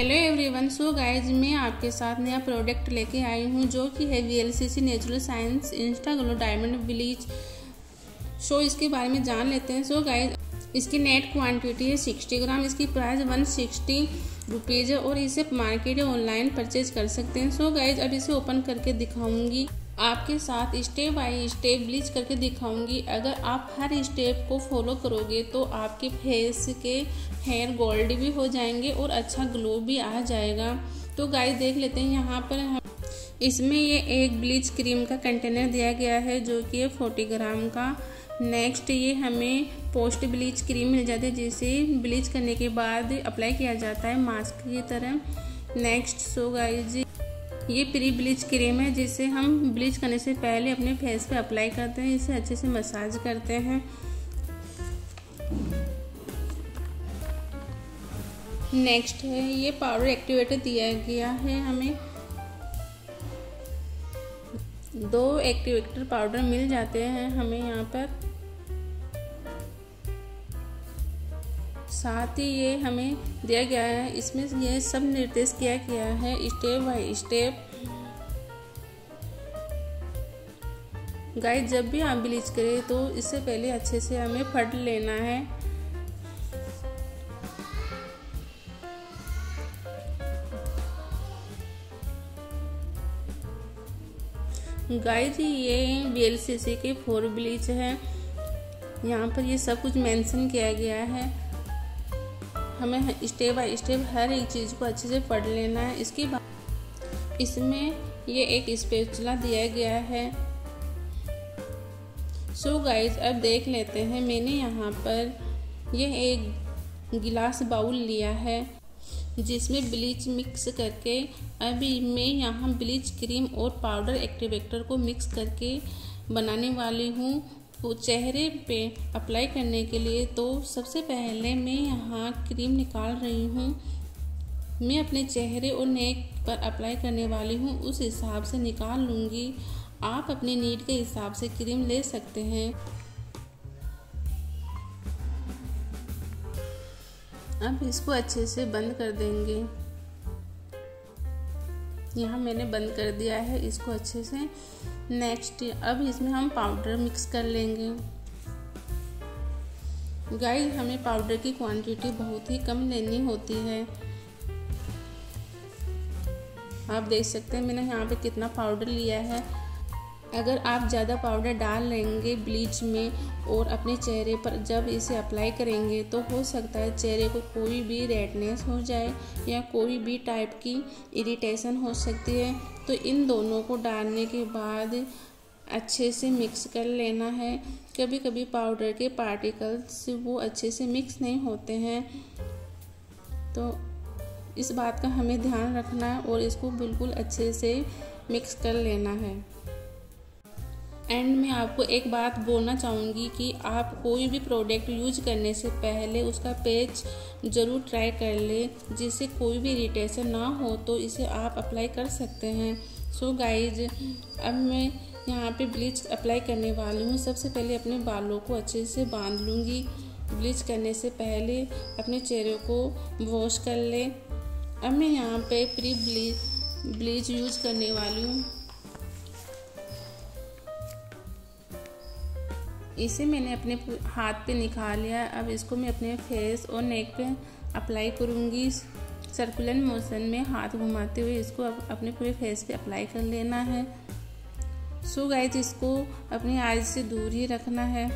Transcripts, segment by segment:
Hello everyone, so guys मैं आपके साथ नया प्रोडक्ट लेके आई हूँ जो कि है V L C C natural science insta glow diamond bleach so इसके बारे में जान लेते हैं। सो so गाइज़ इसकी नेट क्वांटिटी है सिक्सटी ग्राम, इसकी प्राइस वन सिक्सटी रुपीज़ है और इसे मार्केट या ऑनलाइन परचेज कर सकते हैं। सो so गाइज़ अब इसे ओपन करके दिखाऊँगी। आपके साथ स्टेप बाय स्टेप ब्लीच करके दिखाऊँगी। अगर आप हर स्टेप को फॉलो करोगे तो आपके फेस के हेयर गोल्ड भी हो जाएँगे और अच्छा ग्लो भी आ जाएगा। तो गाइस देख लेते हैं यहाँ पर हम इसमें ये एक ब्लीच क्रीम का कंटेनर दिया गया है, जो कि फोर्टी ग्राम का। नेक्स्ट ये हमें पोस्ट ब्लीच क्रीम मिल जाती है, जिसे ब्लीच करने के बाद अप्लाई किया जाता है मास्क की तरह। नेक्स्ट सो गाइज़ ये प्री ब्लीच क्रीम है, जिसे हम ब्लीच करने से पहले अपने फेस पे अप्लाई करते हैं, इसे अच्छे से मसाज करते हैं। नेक्स्ट है, ये पाउडर एक्टिवेटर दिया गया है हमें। दो एक्टिवेटर पाउडर मिल जाते हैं हमें यहाँ पर। साथ ही ये हमें दिया गया है। इसमें ये सब निर्देश किया गया है। Step by step. गाइस जब भी आप ब्लीच करें तो इससे पहले अच्छे से हमें फट लेना है। गाइस ये बी के फोर ब्लीच है। यहाँ पर ये सब कुछ मेंशन किया गया है। हमें स्टेप बाय स्टेप हर एक चीज़ को अच्छे से पढ़ लेना है। इसके बाद इसमें ये एक स्पेचुला दिया गया है। सो so गाइस अब देख लेते हैं, मैंने यहाँ पर ये एक गिलास बाउल लिया है, जिसमें ब्लीच मिक्स करके अभी मैं यहाँ ब्लीच क्रीम और पाउडर एक्टिवेटर को मिक्स करके बनाने वाली हूँ। तो चेहरे पे अप्लाई करने के लिए तो सबसे पहले मैं यहाँ क्रीम निकाल रही हूँ। मैं अपने चेहरे और नेक पर अप्लाई करने वाली हूँ। उस हिसाब से निकाल लूँगी। आप अपनी नीड के हिसाब से क्रीम ले सकते हैं। अब इसको अच्छे से बंद कर देंगे। यहाँ मैंने बंद कर दिया है। इसको अच्छे से नेक्स्ट अब इसमें हम पाउडर मिक्स कर लेंगे। गाइस हमें पाउडर की क्वांटिटी बहुत ही कम लेनी होती है। आप देख सकते हैं, मैंने यहाँ पे कितना पाउडर लिया है। अगर आप ज़्यादा पाउडर डाल लेंगे ब्लीच में और अपने चेहरे पर जब इसे अप्लाई करेंगे तो हो सकता है चेहरे को कोई भी रेडनेस हो जाए या कोई भी टाइप की इरिटेशन हो सकती है। तो इन दोनों को डालने के बाद अच्छे से मिक्स कर लेना है। कभी कभी पाउडर के पार्टिकल्स वो अच्छे से मिक्स नहीं होते हैं। तो इस बात का हमें ध्यान रखना है और इसको बिल्कुल अच्छे से मिक्स कर लेना है। एंड में आपको एक बात बोलना चाहूँगी कि आप कोई भी प्रोडक्ट यूज़ करने से पहले उसका पेज ज़रूर ट्राई कर ले, जिससे कोई भी इरीटेशन ना हो तो इसे आप अप्लाई कर सकते हैं। सो so गाइज़ अब मैं यहाँ पे ब्लीच अप्लाई करने वाली हूँ। सबसे पहले अपने बालों को अच्छे से बाँध लूँगी। ब्लीच करने से पहले अपने चेहरे को वॉश कर ले। अब मैं यहाँ पे प्री ब्लीच ब्लीच यूज़ करने वाली हूँ। इसे मैंने अपने हाथ पे निकाल लिया। अब इसको मैं अपने फेस और नेक पे अप्लाई करूँगी। सर्कुलर मोशन में हाथ घुमाते हुए इसको अपने पूरे फेस पे अप्लाई कर लेना है। सो गाइज़ इसको अपनी आइज़ से दूर ही रखना है।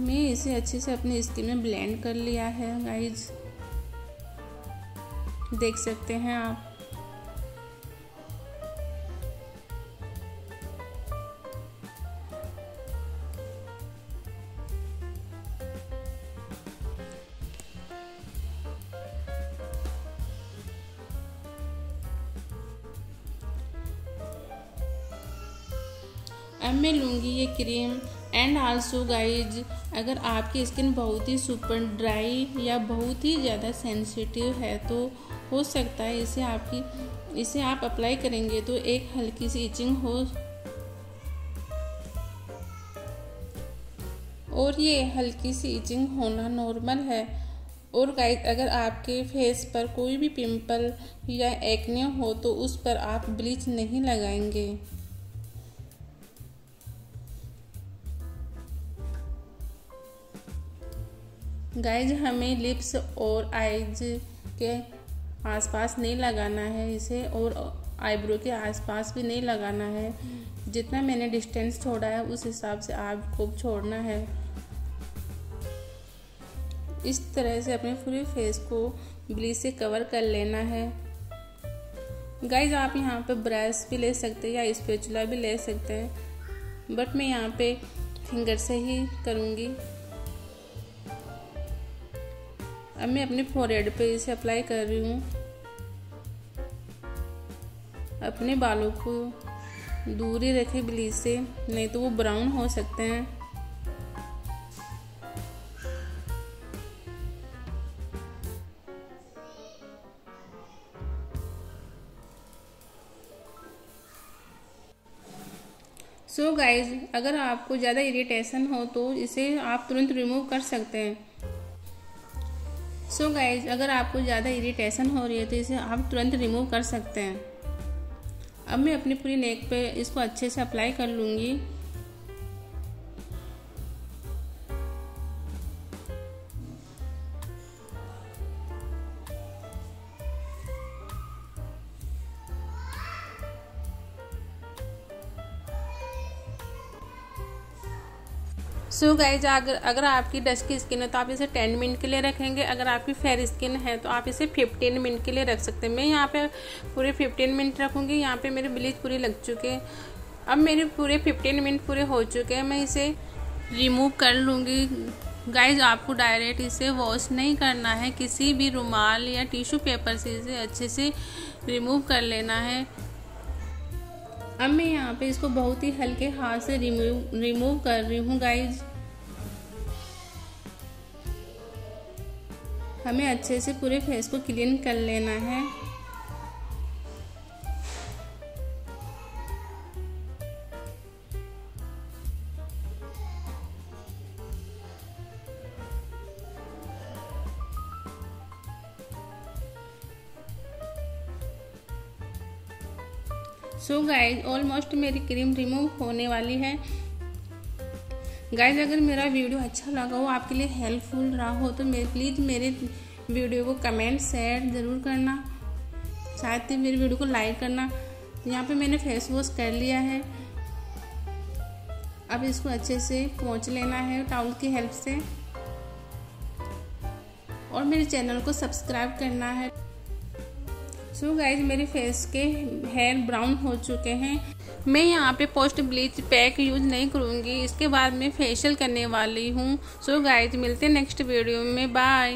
मैं इसे अच्छे से अपनी स्किन में ब्लेंड कर लिया है गाइज़ देख सकते हैं आप। अब मैं लूँगी ये क्रीम। एंड आल्सो गाइज़ अगर आपकी स्किन बहुत ही सुपर ड्राई या बहुत ही ज़्यादा सेंसिटिव है तो हो सकता है इसे आपकी, इसे आप अप्लाई करेंगे तो एक हल्की सी इचिंग हो। और ये हल्की सी इचिंग होना नॉर्मल है। और गाइस अगर आपके फेस पर कोई भी पिंपल या एक्ने हो तो उस पर आप ब्लीच नहीं लगाएँगे। गाइज़ हमें लिप्स और आईज के आसपास नहीं लगाना है, इसे और आईब्रो के आसपास भी नहीं लगाना है। जितना मैंने डिस्टेंस छोड़ा है, उस हिसाब से आपको छोड़ना है। इस तरह से अपने पूरे फेस को ब्लीच से कवर कर लेना है। गाइज़ आप यहाँ पे ब्रश भी ले सकते हैं या स्पेचुला भी ले सकते हैं बट मैं यहाँ पे फिंगर से ही करूँगी। अब मैं अपने फोरहेड पे इसे अप्लाई कर रही हूँ। अपने बालों को दूर ही रखें ब्लीच से, नहीं तो वो ब्राउन हो सकते हैं। सो so गाइज़ अगर आपको ज़्यादा इरिटेशन हो तो इसे आप तुरंत रिमूव कर सकते हैं। सो so गाइज़ अगर आपको ज़्यादा इरिटेशन हो रही है तो इसे आप तुरंत रिमूव कर सकते हैं। अब मैं अपनी पूरी नेक पे इसको अच्छे से अप्लाई कर लूँगी। सो so गाइज़ अगर अगर आपकी डस्ट की स्किन है तो आप इसे टेन मिनट के लिए रखेंगे। अगर आपकी फेयर स्किन है तो आप इसे फिफ्टीन मिनट के लिए रख सकते हैं। मैं यहाँ पे पूरे फिफ्टीन मिनट रखूँगी। यहाँ पे मेरे ब्लीच पूरी लग चुके हैं। अब मेरे पूरे फिफ्टीन मिनट पूरे हो चुके हैं। मैं इसे रिमूव कर लूँगी। गाइज़ आपको डायरेक्ट इसे वॉश नहीं करना है। किसी भी रुमाल या टिश्यू पेपर से इसे अच्छे से रिमूव कर लेना है। अब मैं यहाँ पे इसको बहुत ही हल्के हाथ से रिमूव रिमूव कर रही हूँ गाइज़ हमें अच्छे से पूरे फेस को क्लीन कर लेना है। सो गाइज़ ऑलमोस्ट मेरी क्रीम रिमूव होने वाली है। गाइज़ अगर मेरा वीडियो अच्छा लगा हो, आपके लिए हेल्पफुल रहा हो तो मेरे प्लीज़ मेरे वीडियो को कमेंट शेयर ज़रूर करना। साथ ही मेरे वीडियो को लाइक करना। यहाँ पे मैंने फेस वॉश कर लिया है। अब इसको अच्छे से पहुँच लेना है टाउल की हेल्प से। और मेरे चैनल को सब्सक्राइब करना है। सो so गाइज़ मेरे फेस के हेयर ब्राउन हो चुके हैं। मैं यहाँ पे पोस्ट ब्लीच पैक यूज़ नहीं करूँगी। इसके बाद मैं फेशियल करने वाली हूँ। सो so गाइज़ मिलते हैं नेक्स्ट वीडियो में। बाय